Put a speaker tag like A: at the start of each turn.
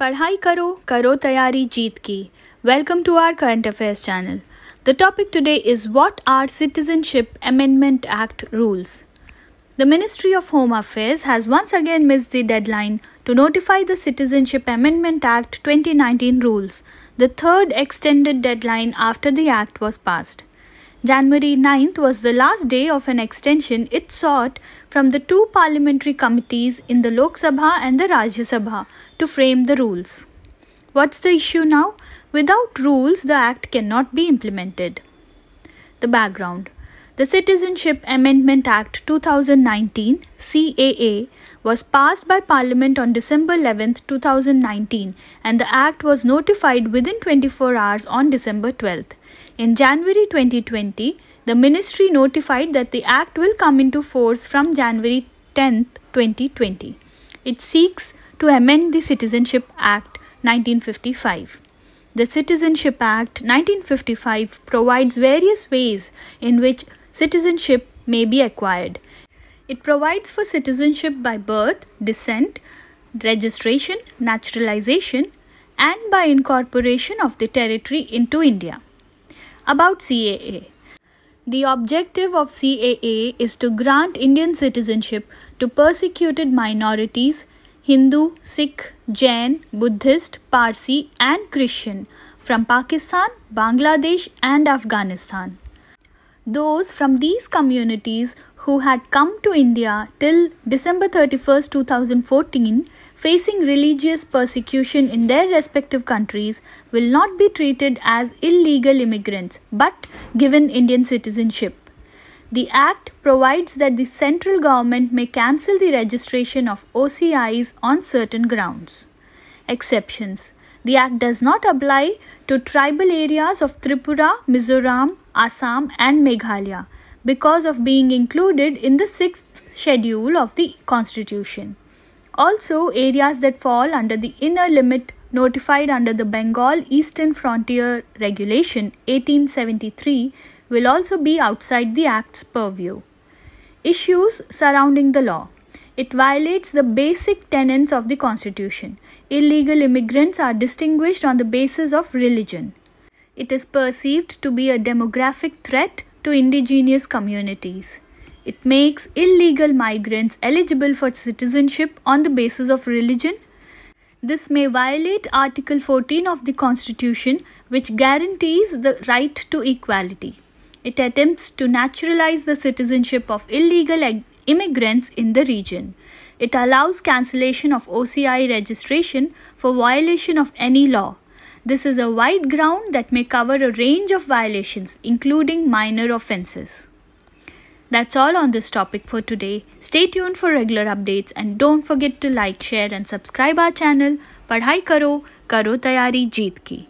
A: पढ़ाई करो करो तैयारी जीत की welcome to our current affairs channel the topic today is what are citizenship amendment act rules The Ministry of Home Affairs has once again missed the deadline to notify the Citizenship Amendment Act 2019 rules, the third extended deadline after the act was passed. January 9th was the last day of an extension it sought from the two parliamentary committees in the Lok Sabha and the Rajya Sabha to frame the rules. What's the issue now? Without rules, the act cannot be implemented. The background the Citizenship Amendment Act 2019 CAA was passed by Parliament on December 11, 2019 and the act was notified within 24 hours on December 12. In January 2020, the ministry notified that the act will come into force from January 10, 2020. It seeks to amend the Citizenship Act 1955. The Citizenship Act 1955 provides various ways in which citizenship may be acquired. It provides for citizenship by birth, descent, registration, naturalization, and by incorporation of the territory into India. About CAA The objective of CAA is to grant Indian citizenship to persecuted minorities Hindu, Sikh, Jain, Buddhist, Parsi, and Christian from Pakistan, Bangladesh, and Afghanistan. Those from these communities who had come to India till December 31, 2014, facing religious persecution in their respective countries, will not be treated as illegal immigrants but given Indian citizenship. The Act provides that the central government may cancel the registration of OCIs on certain grounds. Exceptions the Act does not apply to tribal areas of Tripura, Mizoram, Assam, and Meghalaya because of being included in the sixth schedule of the Constitution. Also, areas that fall under the inner limit notified under the Bengal Eastern Frontier Regulation 1873 will also be outside the Act's purview. Issues surrounding the law. It violates the basic tenets of the Constitution. Illegal immigrants are distinguished on the basis of religion. It is perceived to be a demographic threat to indigenous communities. It makes illegal migrants eligible for citizenship on the basis of religion. This may violate Article 14 of the Constitution, which guarantees the right to equality. It attempts to naturalize the citizenship of illegal immigrants in the region. It allows cancellation of OCI registration for violation of any law. This is a wide ground that may cover a range of violations, including minor offences. That's all on this topic for today. Stay tuned for regular updates and don't forget to like, share, and subscribe our channel. Padhai karo, karo tayari jeet ki.